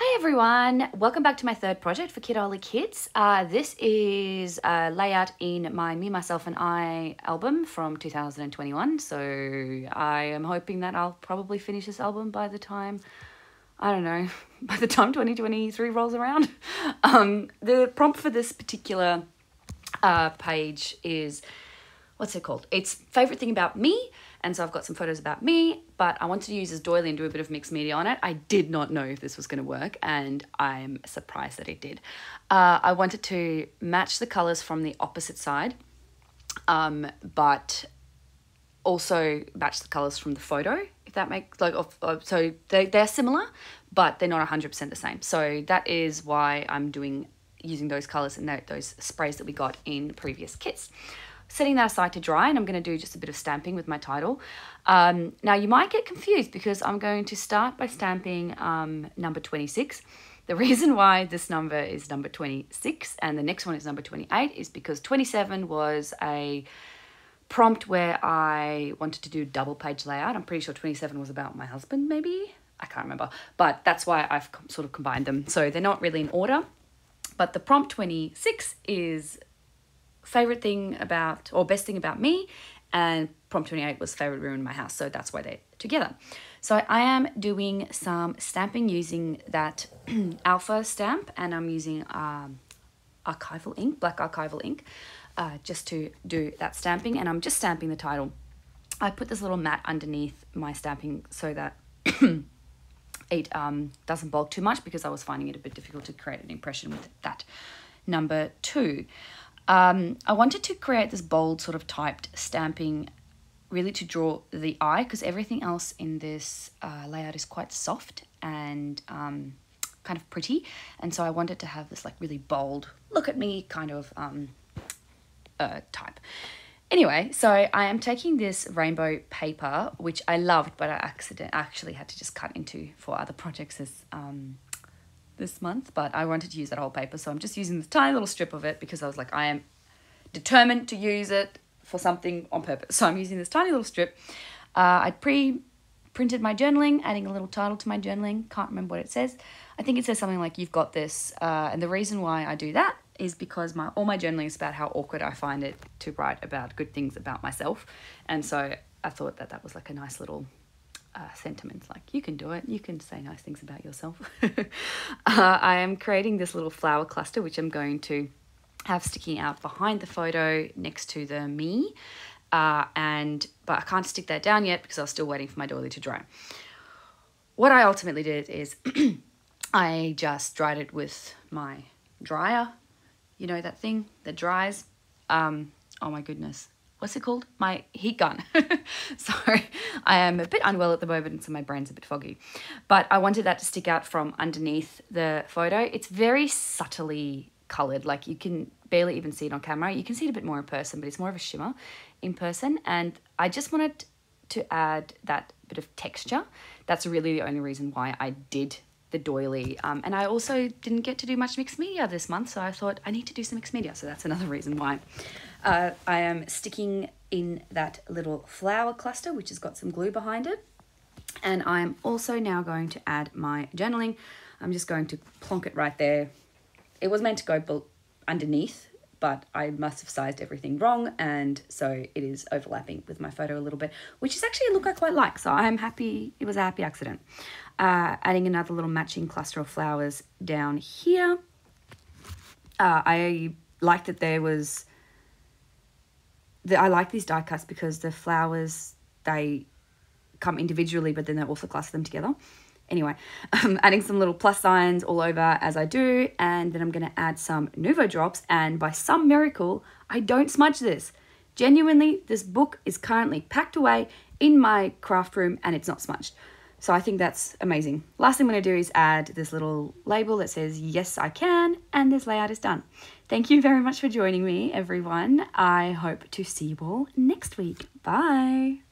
Hi everyone, welcome back to my third project for Kitaholic Kits. Uh, this is a layout in my Me, Myself and I album from 2021. So I am hoping that I'll probably finish this album by the time, I don't know, by the time 2023 rolls around. Um, the prompt for this particular uh, page is, what's it called? It's favorite thing about me and so I've got some photos about me, but I wanted to use this doily and do a bit of mixed media on it. I did not know if this was going to work, and I'm surprised that it did. Uh, I wanted to match the colors from the opposite side, um, but also match the colors from the photo, if that makes like, so they, they're similar, but they're not 100% the same. So that is why I'm doing using those colors and those sprays that we got in previous kits setting that aside to dry and I'm going to do just a bit of stamping with my title. Um, now you might get confused because I'm going to start by stamping um, number 26. The reason why this number is number 26 and the next one is number 28 is because 27 was a prompt where I wanted to do double page layout. I'm pretty sure 27 was about my husband maybe. I can't remember, but that's why I've sort of combined them. So they're not really in order, but the prompt 26 is favorite thing about or best thing about me and prompt 28 was favorite room in my house so that's why they're together. So i am doing some stamping using that alpha stamp and i'm using um, archival ink black archival ink uh, just to do that stamping and i'm just stamping the title. I put this little mat underneath my stamping so that it um, doesn't bulk too much because i was finding it a bit difficult to create an impression with that number two um, I wanted to create this bold sort of typed stamping really to draw the eye because everything else in this uh, layout is quite soft and um, kind of pretty and so I wanted to have this like really bold look at me kind of um, uh, type. Anyway, so I am taking this rainbow paper, which I loved, but I accident actually had to just cut into for other projects as um, this month, but I wanted to use that whole paper, so I'm just using this tiny little strip of it because I was like, I am determined to use it for something on purpose. So I'm using this tiny little strip. Uh, I pre printed my journaling, adding a little title to my journaling. Can't remember what it says. I think it says something like "You've got this," uh, and the reason why I do that is because my all my journaling is about how awkward I find it to write about good things about myself, and so I thought that that was like a nice little uh, sentiments like you can do it. You can say nice things about yourself. Uh, i am creating this little flower cluster which i'm going to have sticking out behind the photo next to the me uh, and but i can't stick that down yet because i was still waiting for my doily to dry. What i ultimately did is i just dried it with my dryer. You know that thing that dries? Um, oh my goodness what's it called? My heat gun. Sorry, I am a bit unwell at the moment, so my brain's a bit foggy. But I wanted that to stick out from underneath the photo. It's very subtly colored, like you can barely even see it on camera. You can see it a bit more in person, but it's more of a shimmer in person. And I just wanted to add that bit of texture. That's really the only reason why I did the doily. Um, and I also didn't get to do much mixed media this month, so I thought I need to do some mixed media. So that's another reason why. Uh, I am sticking in that little flower cluster, which has got some glue behind it. And I'm also now going to add my journaling. I'm just going to plonk it right there. It was meant to go underneath, but I must have sized everything wrong. And so it is overlapping with my photo a little bit, which is actually a look I quite like. So I'm happy, it was a happy accident. Uh, adding another little matching cluster of flowers down here. Uh, I liked that there was the, I like these die cuts because the flowers, they come individually, but then they also cluster them together. Anyway, I'm um, adding some little plus signs all over as I do, and then I'm going to add some Nuvo drops, and by some miracle, I don't smudge this. Genuinely, this book is currently packed away in my craft room and it's not smudged. So I think that's amazing. Last thing I'm going to do is add this little label that says, yes, I can, and this layout is done. Thank you very much for joining me, everyone. I hope to see you all next week. Bye.